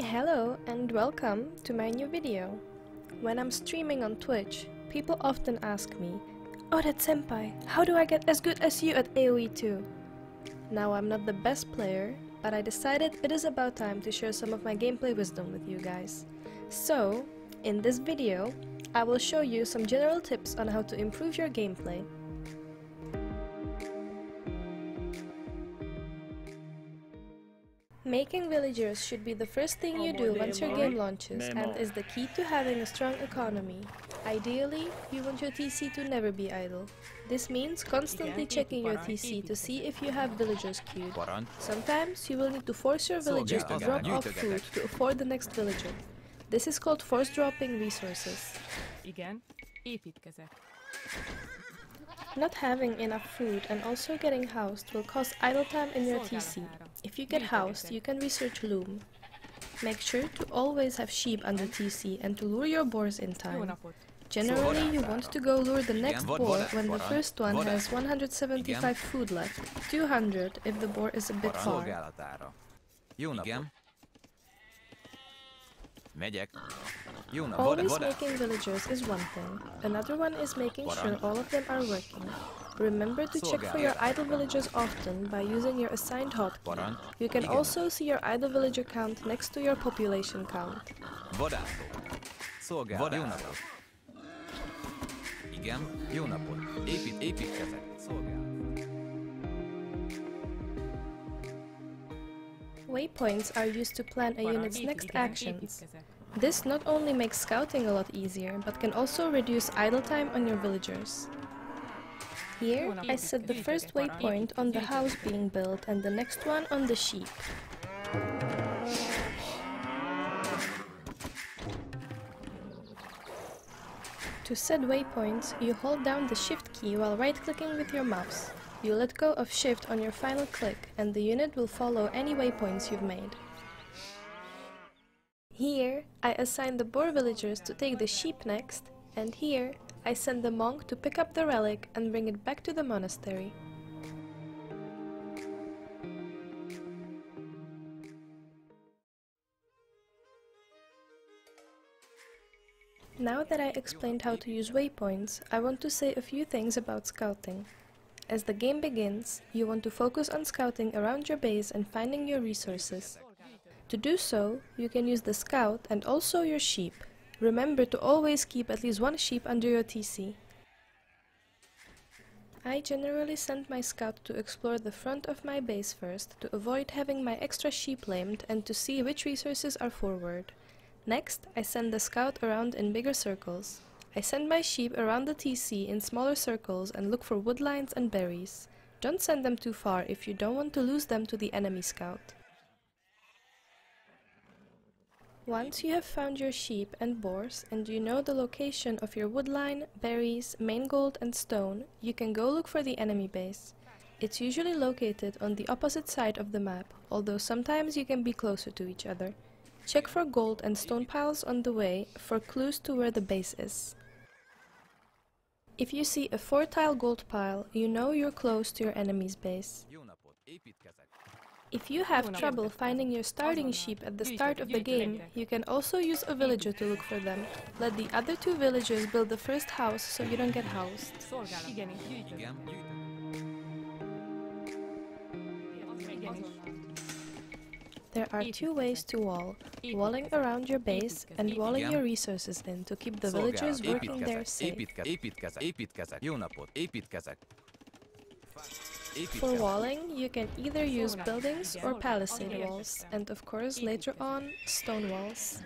Hello and welcome to my new video. When I'm streaming on Twitch, people often ask me, oh, Odette Senpai, how do I get as good as you at AoE 2? Now I'm not the best player, but I decided it is about time to share some of my gameplay wisdom with you guys. So, in this video, I will show you some general tips on how to improve your gameplay Making villagers should be the first thing you do once your game launches and is the key to having a strong economy. Ideally, you want your TC to never be idle. This means constantly checking your TC to see if you have villagers queued. Sometimes you will need to force your villagers to drop off food to afford the next villager. This is called force dropping resources. Igen, építkezek. Not having enough food and also getting housed will cause idle time in your TC. If you get housed, you can research Loom. Make sure to always have sheep under TC and to lure your boars in time. Generally, you want to go lure the next boar when the first one has 175 food left, 200 if the boar is a bit far. Szolgálatára. Jó napot. Igen. Megyek. Jó napot. Voda, Always making villagers is one thing. Another one is making sure all of them are working. Remember to check for your idle villagers often by using your assigned hotkey. Parancs. You can also see your idle villager count next to your population count. Vadászó. Szolgálat. Jó napot. Igen. Jó napot. Épít, építkezek. Szolgálat. Waypoints are used to plan a unit's next actions. This not only makes scouting a lot easier, but can also reduce idle time on your villagers. Here, I set the first waypoint on the house being built and the next one on the sheep. To set waypoints, you hold down the shift key while right-clicking with your mouse. You let go of shift on your final click and the unit will follow any waypoints you've made. Here, I assign the boar villagers to take the sheep next, and here, I send the monk to pick up the relic and bring it back to the monastery. Now that I explained how to use waypoints, I want to say a few things about scouting. As the game begins, you want to focus on scouting around your base and finding your resources. To do so, you can use the scout and also your sheep. Remember to always keep at least one sheep under your TC. I generally send my scout to explore the front of my base first to avoid having my extra sheep lamed and to see which resources are forward. Next, I send the scout around in bigger circles. I send my sheep around the TC in smaller circles and look for woodlines and berries. Don't send them too far if you don't want to lose them to the enemy scout. Once you have found your sheep and boars and you know the location of your woodline, berries, main gold and stone, you can go look for the enemy base. It's usually located on the opposite side of the map, although sometimes you can be closer to each other. Check for gold and stone piles on the way for clues to where the base is. If you see a 4 tile gold pile, you know you're close to your enemy's base. If you have trouble finding your starting sheep at the start of the game, you can also use a villager to look for them. Let the other two villagers build the first house so you don't get housed. There are two ways to wall, walling around your base and walling your resources in to keep the villagers working there safe. For walling, you can either use buildings or palisade walls, and of course later on, stone walls.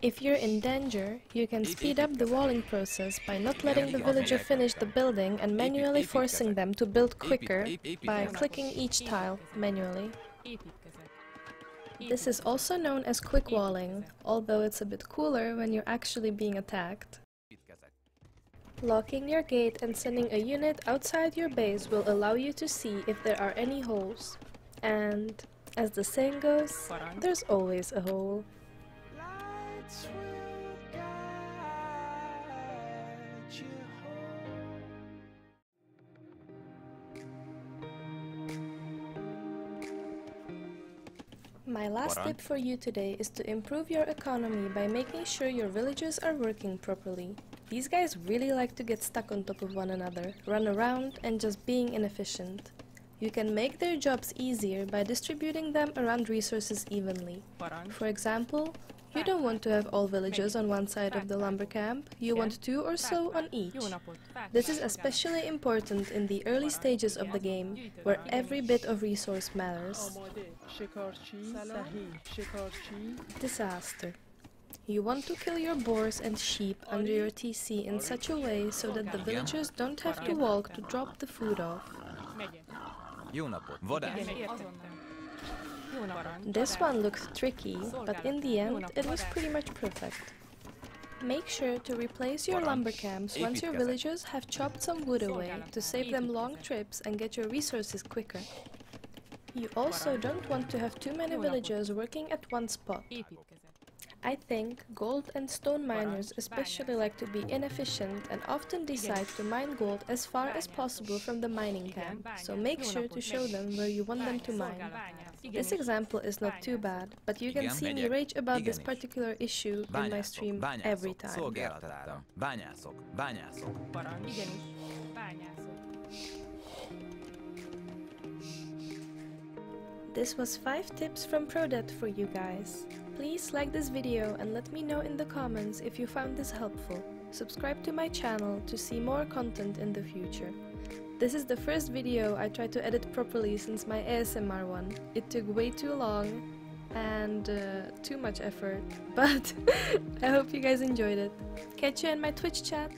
If you're in danger, you can speed up the walling process by not letting the villager finish the building and manually forcing them to build quicker by clicking each tile manually. This is also known as quick walling, although it's a bit cooler when you're actually being attacked. Építkezek. Locking your gate and sending a unit outside your base will allow you to see if there are any holes. And, as the saying goes, there's always a hole. Lights will guide you home. My last tip for you today is to improve your economy by making sure your villages are working properly. These guys really like to get stuck on top of one another, run around and just being inefficient. You can make their jobs easier by distributing them around resources evenly. For example, you don't want to have all villagers on one side of the lumber camp, you want two or so on each. This is especially important in the early stages of the game, where every bit of resource matters. Disaster you want to kill your boars and sheep under your TC in such a way so that the villagers don't have to walk to drop the food off. This one looked tricky, but in the end it was pretty much perfect. Make sure to replace your lumber camps once your villagers have chopped some wood away to save them long trips and get your resources quicker. You also don't want to have too many villagers working at one spot. Építkezek. I think gold and stone miners especially like to be inefficient and often decide to mine gold as far as possible from the mining camp, so make sure to show them where you want them to mine. This example is not too bad, but you can see me rage about this particular issue in my stream every time. Szolgáltatára. Bányászok, bányászok. parancs. Igenis. Bányászok. This was 5 tips from Prodet for you guys. Please like this video and let me know in the comments if you found this helpful. Subscribe to my channel to see more content in the future. This is the first video I tried to edit properly since my ASMR one. It took way too long and uh, too much effort, but I hope you guys enjoyed it. Catch you in my Twitch chat.